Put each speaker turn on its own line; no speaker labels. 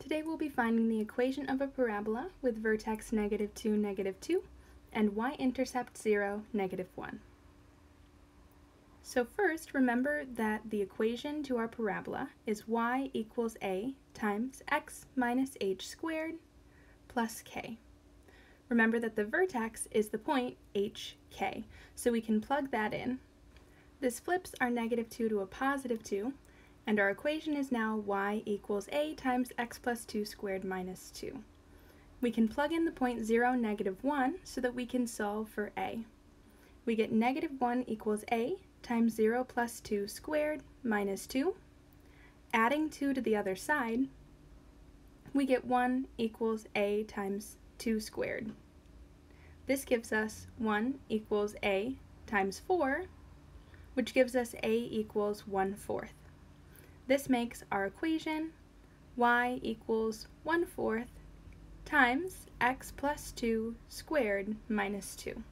Today we'll be finding the equation of a parabola with vertex negative 2, negative 2, and y-intercept 0, negative 1. So first, remember that the equation to our parabola is y equals a times x minus h squared plus k. Remember that the vertex is the point hk, so we can plug that in. This flips our negative 2 to a positive 2, and our equation is now y equals a times x plus 2 squared minus 2. We can plug in the point 0, negative 1 so that we can solve for a. We get negative 1 equals a times 0 plus 2 squared minus 2. Adding 2 to the other side, we get 1 equals a times 2 squared. This gives us 1 equals a times 4, which gives us a equals 1 fourth. This makes our equation y equals 1 fourth times x plus 2 squared minus 2.